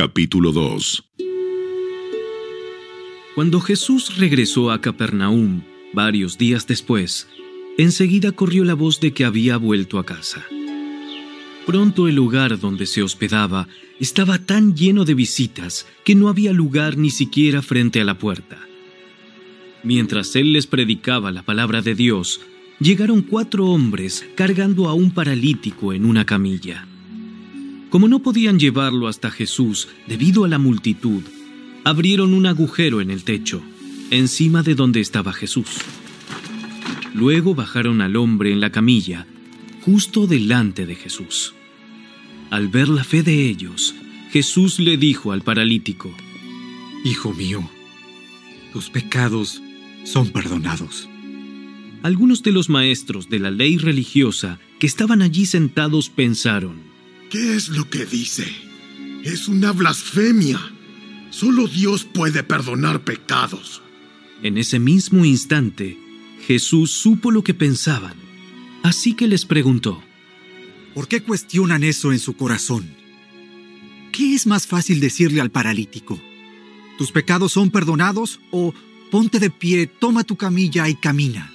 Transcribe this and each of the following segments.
capítulo 2 Cuando Jesús regresó a Capernaum, varios días después, enseguida corrió la voz de que había vuelto a casa. Pronto el lugar donde se hospedaba estaba tan lleno de visitas que no había lugar ni siquiera frente a la puerta. Mientras él les predicaba la palabra de Dios, llegaron cuatro hombres cargando a un paralítico en una camilla. Como no podían llevarlo hasta Jesús debido a la multitud, abrieron un agujero en el techo, encima de donde estaba Jesús. Luego bajaron al hombre en la camilla, justo delante de Jesús. Al ver la fe de ellos, Jesús le dijo al paralítico, Hijo mío, tus pecados son perdonados. Algunos de los maestros de la ley religiosa que estaban allí sentados pensaron, ¿Qué es lo que dice? Es una blasfemia. Solo Dios puede perdonar pecados. En ese mismo instante, Jesús supo lo que pensaban, así que les preguntó, ¿Por qué cuestionan eso en su corazón? ¿Qué es más fácil decirle al paralítico? ¿Tus pecados son perdonados? ¿O ponte de pie, toma tu camilla y camina?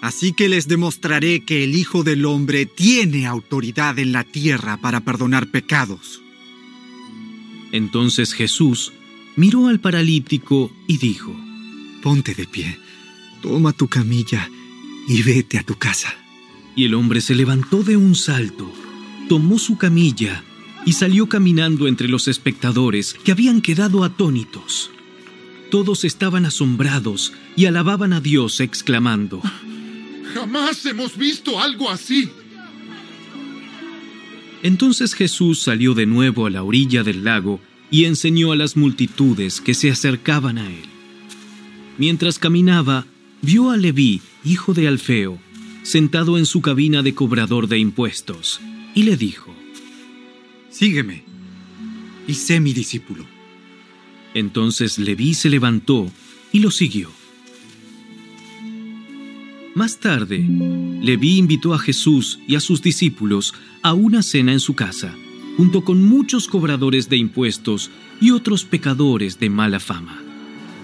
Así que les demostraré que el Hijo del Hombre tiene autoridad en la tierra para perdonar pecados. Entonces Jesús miró al paralítico y dijo, Ponte de pie, toma tu camilla y vete a tu casa. Y el hombre se levantó de un salto, tomó su camilla y salió caminando entre los espectadores que habían quedado atónitos. Todos estaban asombrados y alababan a Dios exclamando, Jamás hemos visto algo así. Entonces Jesús salió de nuevo a la orilla del lago y enseñó a las multitudes que se acercaban a él. Mientras caminaba, vio a Leví, hijo de Alfeo, sentado en su cabina de cobrador de impuestos, y le dijo, Sígueme y sé mi discípulo. Entonces Leví se levantó y lo siguió. Más tarde, Leví invitó a Jesús y a sus discípulos a una cena en su casa, junto con muchos cobradores de impuestos y otros pecadores de mala fama.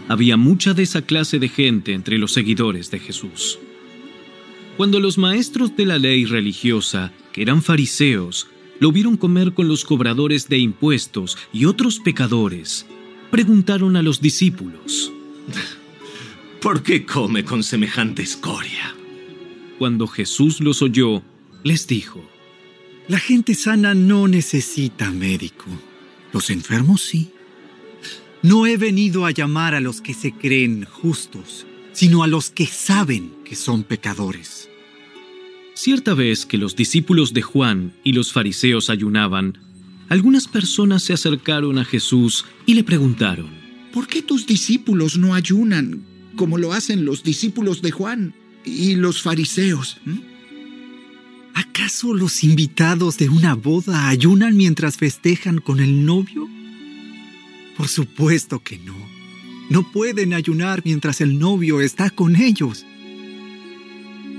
Había mucha de esa clase de gente entre los seguidores de Jesús. Cuando los maestros de la ley religiosa, que eran fariseos, lo vieron comer con los cobradores de impuestos y otros pecadores, preguntaron a los discípulos, ¿Por qué come con semejante escoria? Cuando Jesús los oyó, les dijo, La gente sana no necesita médico. Los enfermos sí. No he venido a llamar a los que se creen justos, sino a los que saben que son pecadores. Cierta vez que los discípulos de Juan y los fariseos ayunaban, algunas personas se acercaron a Jesús y le preguntaron, ¿Por qué tus discípulos no ayunan como lo hacen los discípulos de Juan y los fariseos? ¿Acaso los invitados de una boda ayunan mientras festejan con el novio? Por supuesto que no. No pueden ayunar mientras el novio está con ellos.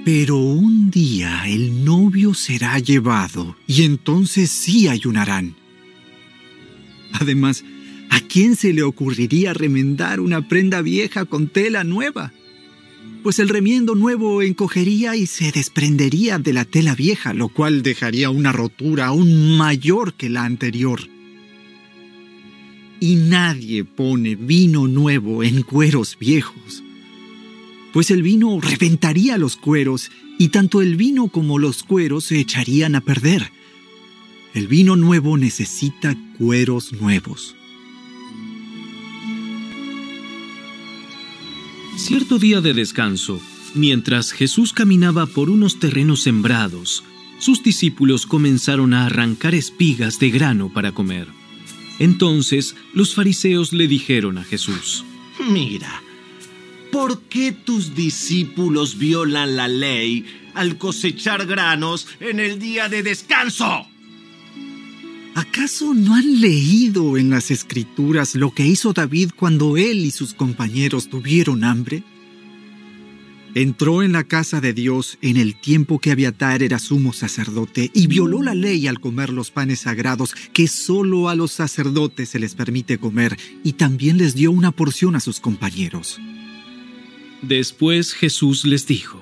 Pero un día el novio será llevado y entonces sí ayunarán. Además, ¿a quién se le ocurriría remendar una prenda vieja con tela nueva? Pues el remiendo nuevo encogería y se desprendería de la tela vieja, lo cual dejaría una rotura aún mayor que la anterior. Y nadie pone vino nuevo en cueros viejos, pues el vino reventaría los cueros y tanto el vino como los cueros se echarían a perder. El vino nuevo necesita cueros nuevos. Cierto día de descanso, mientras Jesús caminaba por unos terrenos sembrados, sus discípulos comenzaron a arrancar espigas de grano para comer. Entonces los fariseos le dijeron a Jesús, Mira, ¿por qué tus discípulos violan la ley al cosechar granos en el día de descanso? ¿Acaso no han leído en las escrituras lo que hizo David cuando él y sus compañeros tuvieron hambre? Entró en la casa de Dios en el tiempo que Abiatar era sumo sacerdote y violó la ley al comer los panes sagrados que solo a los sacerdotes se les permite comer y también les dio una porción a sus compañeros. Después Jesús les dijo,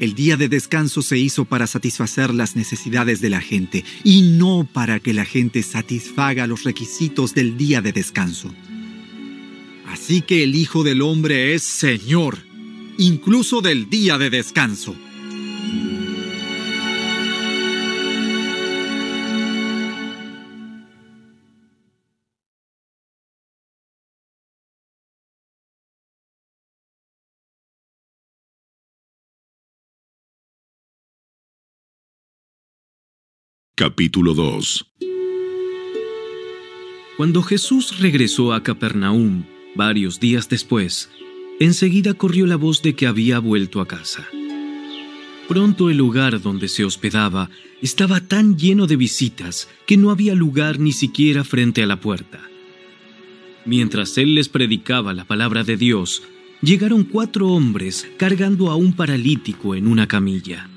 El día de descanso se hizo para satisfacer las necesidades de la gente y no para que la gente satisfaga los requisitos del día de descanso. Así que el Hijo del Hombre es Señor incluso del día de descanso. Capítulo 2 Cuando Jesús regresó a Capernaum, varios días después, Enseguida corrió la voz de que había vuelto a casa. Pronto el lugar donde se hospedaba estaba tan lleno de visitas que no había lugar ni siquiera frente a la puerta. Mientras él les predicaba la palabra de Dios, llegaron cuatro hombres cargando a un paralítico en una camilla.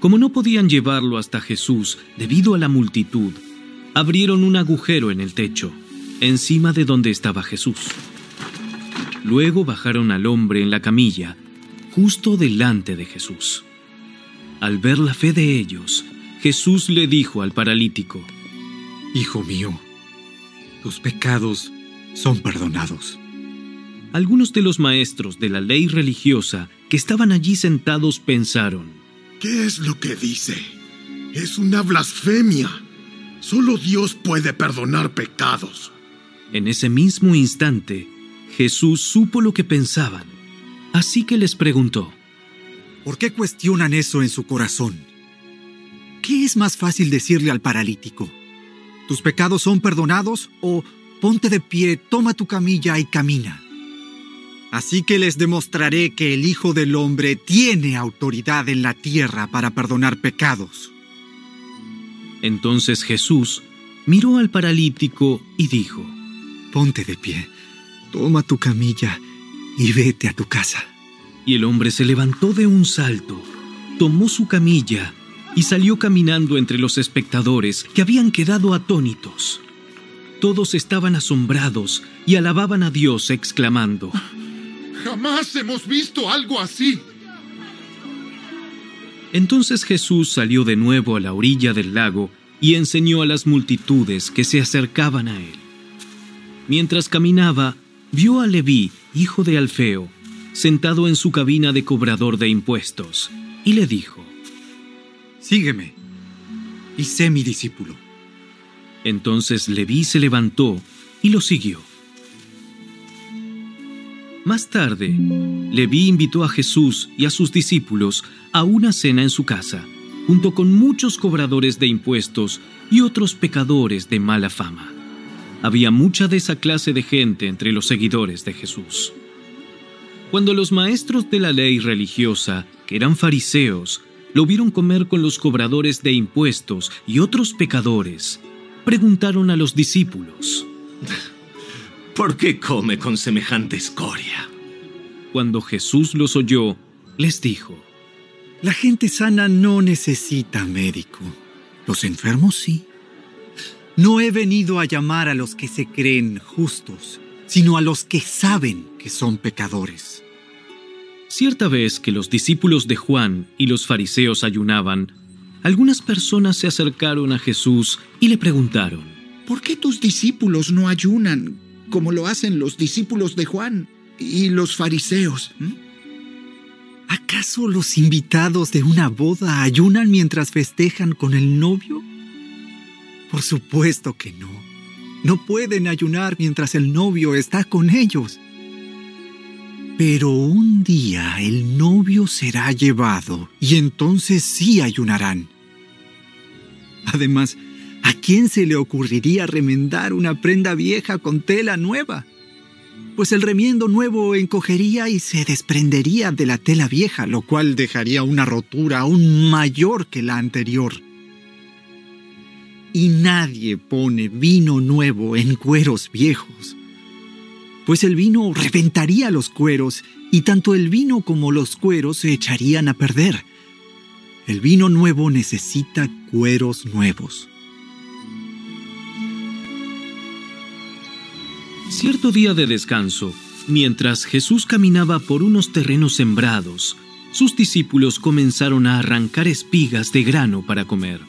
Como no podían llevarlo hasta Jesús debido a la multitud, abrieron un agujero en el techo, encima de donde estaba Jesús. Luego bajaron al hombre en la camilla, justo delante de Jesús. Al ver la fe de ellos, Jesús le dijo al paralítico, Hijo mío, tus pecados son perdonados. Algunos de los maestros de la ley religiosa que estaban allí sentados pensaron, ¿Qué es lo que dice? Es una blasfemia. Solo Dios puede perdonar pecados. En ese mismo instante, Jesús supo lo que pensaban, así que les preguntó, ¿Por qué cuestionan eso en su corazón? ¿Qué es más fácil decirle al paralítico? ¿Tus pecados son perdonados? ¿O ponte de pie, toma tu camilla y camina? Así que les demostraré que el Hijo del Hombre tiene autoridad en la tierra para perdonar pecados. Entonces Jesús miró al paralítico y dijo, Ponte de pie, Toma tu camilla y vete a tu casa. Y el hombre se levantó de un salto, tomó su camilla y salió caminando entre los espectadores que habían quedado atónitos. Todos estaban asombrados y alababan a Dios exclamando, Jamás hemos visto algo así. Entonces Jesús salió de nuevo a la orilla del lago y enseñó a las multitudes que se acercaban a él. Mientras caminaba, vio a Leví, hijo de Alfeo, sentado en su cabina de cobrador de impuestos, y le dijo, Sígueme, y sé mi discípulo. Entonces Leví se levantó y lo siguió. Más tarde, Leví invitó a Jesús y a sus discípulos a una cena en su casa, junto con muchos cobradores de impuestos y otros pecadores de mala fama. Había mucha de esa clase de gente entre los seguidores de Jesús. Cuando los maestros de la ley religiosa, que eran fariseos, lo vieron comer con los cobradores de impuestos y otros pecadores, preguntaron a los discípulos, ¿Por qué come con semejante escoria? Cuando Jesús los oyó, les dijo, La gente sana no necesita médico. Los enfermos sí. No he venido a llamar a los que se creen justos, sino a los que saben que son pecadores. Cierta vez que los discípulos de Juan y los fariseos ayunaban, algunas personas se acercaron a Jesús y le preguntaron, ¿Por qué tus discípulos no ayunan como lo hacen los discípulos de Juan y los fariseos? ¿Acaso los invitados de una boda ayunan mientras festejan con el novio? Por supuesto que no. No pueden ayunar mientras el novio está con ellos. Pero un día el novio será llevado y entonces sí ayunarán. Además, ¿a quién se le ocurriría remendar una prenda vieja con tela nueva? Pues el remiendo nuevo encogería y se desprendería de la tela vieja, lo cual dejaría una rotura aún mayor que la anterior y nadie pone vino nuevo en cueros viejos, pues el vino reventaría los cueros y tanto el vino como los cueros se echarían a perder. El vino nuevo necesita cueros nuevos. Cierto día de descanso, mientras Jesús caminaba por unos terrenos sembrados, sus discípulos comenzaron a arrancar espigas de grano para comer.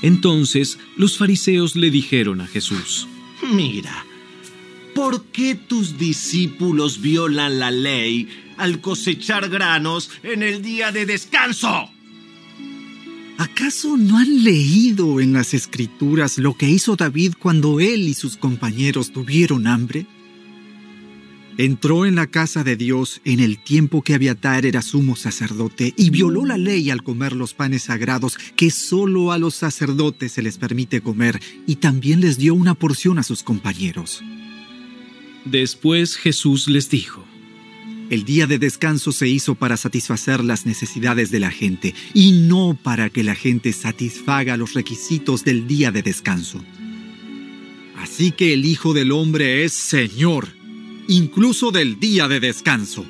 Entonces los fariseos le dijeron a Jesús, Mira, ¿por qué tus discípulos violan la ley al cosechar granos en el día de descanso? ¿Acaso no han leído en las escrituras lo que hizo David cuando él y sus compañeros tuvieron hambre? Entró en la casa de Dios en el tiempo que Abiatar era sumo sacerdote y violó la ley al comer los panes sagrados que solo a los sacerdotes se les permite comer y también les dio una porción a sus compañeros. Después Jesús les dijo, El día de descanso se hizo para satisfacer las necesidades de la gente y no para que la gente satisfaga los requisitos del día de descanso. Así que el Hijo del Hombre es Señor, incluso del día de descanso.